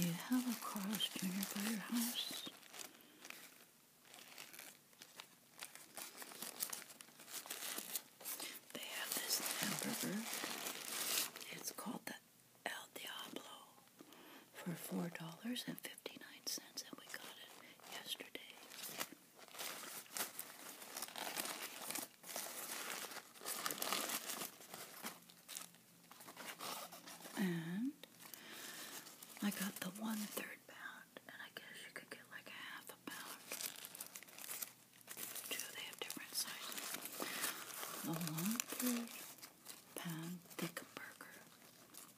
Do you have a Carl's Jr. by your house? They have this hamburger. It's called the El Diablo for four dollars and fifty. I got the one third pound, and I guess you could get like a half a pound. They have different sizes. The one third pound thick burger,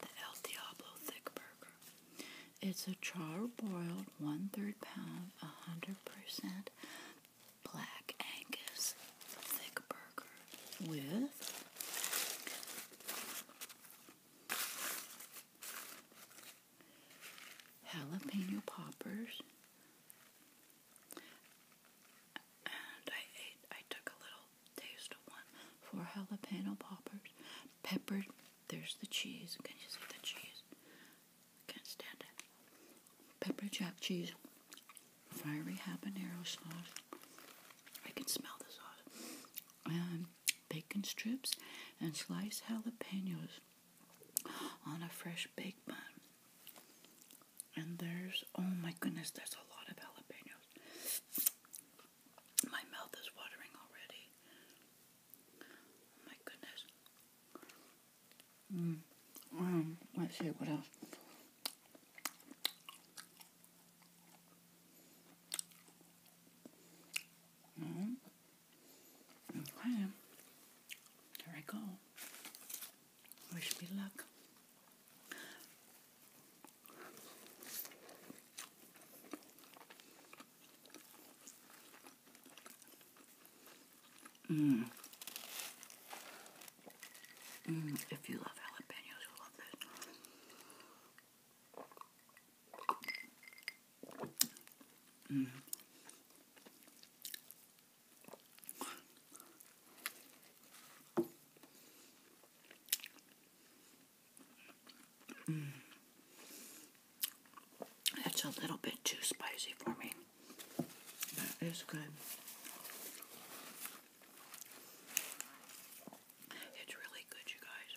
the El Diablo thick burger. It's a char broiled one third pound, a hundred percent black Angus thick burger with jalapeno poppers. And I ate, I took a little taste of one. Four jalapeno poppers. Peppered, there's the cheese. Can you see the cheese? Can't stand it. Pepper jack cheese. Fiery habanero sauce. I can smell the sauce. And bacon strips and sliced jalapenos on a fresh baked bun. And there's, oh my goodness, there's a lot of jalapenos. My mouth is watering already. Oh my goodness. Mm. Um, let's see, what else? Okay. There I go. Wish me luck. Mm. Mm, if you love jalapenos, you'll love this. Mm. It's a little bit too spicy for me. That is good. It's really good, you guys.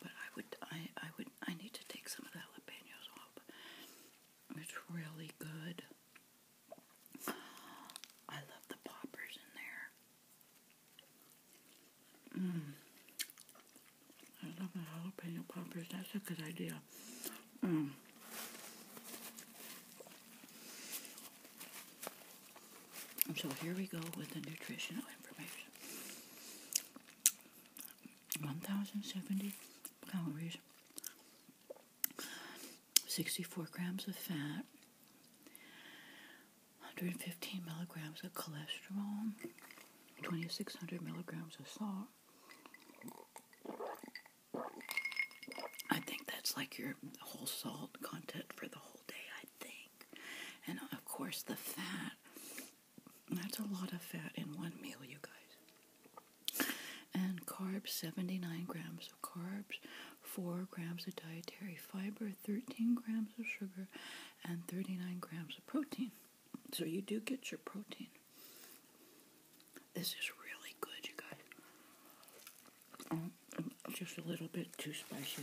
But I would, I, I would, I need to take some of the jalapenos off. It's really good. I love the poppers in Mmm. I love the jalapeno poppers. That's a good idea. Mmm. So here we go with the nutritional information. 1,070 calories, 64 grams of fat, 115 milligrams of cholesterol, 2,600 milligrams of salt. I think like your whole salt content for the whole day, I think. And of course, the fat. That's a lot of fat in one meal, you guys. And carbs, 79 grams of carbs, 4 grams of dietary fiber, 13 grams of sugar, and 39 grams of protein. So you do get your protein. This is really good, you guys. Oh, just a little bit too spicy.